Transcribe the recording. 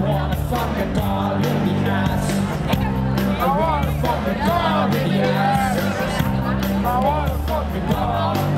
wanna fuck a dog in the ass. I wanna fuck a dog in the ass. I wanna fuck a dog.